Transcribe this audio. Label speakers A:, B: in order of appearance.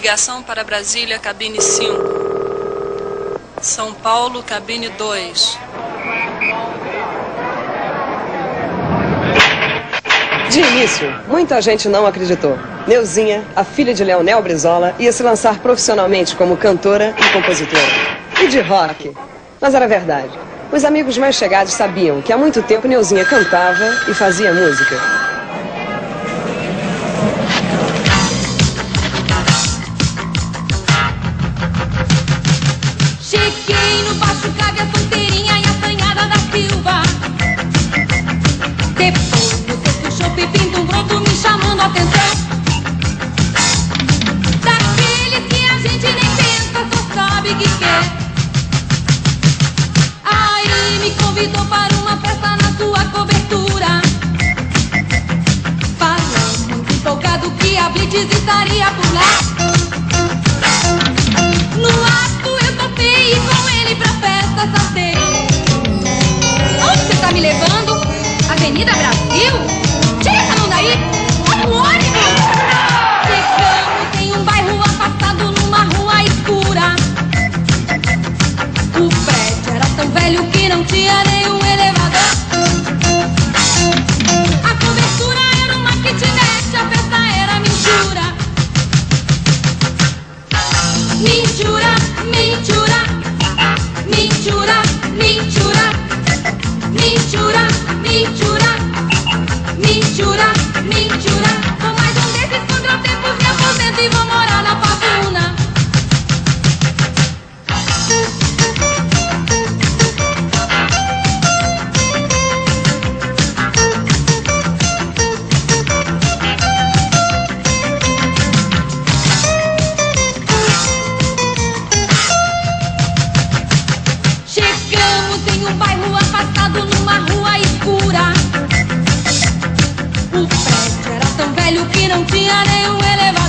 A: Ligação para Brasília, cabine 5. São Paulo, cabine 2.
B: De início, muita gente não acreditou. Neuzinha, a filha de Leonel Brizola, ia se lançar profissionalmente como cantora e compositora. E de rock. Mas era verdade. Os amigos mais chegados sabiam que há muito tempo Neuzinha cantava e fazia música.
C: Blitz estaria por lá. No ato eu topei e com ele pra festa saltei. Onde você tá me levando? Avenida Brasil? Tira essa mão daí! Olha o ônibus! Chegamos em um bairro afastado numa rua escura. O peluquín, un día prédio era tão velho que não tinha nenhum elevador.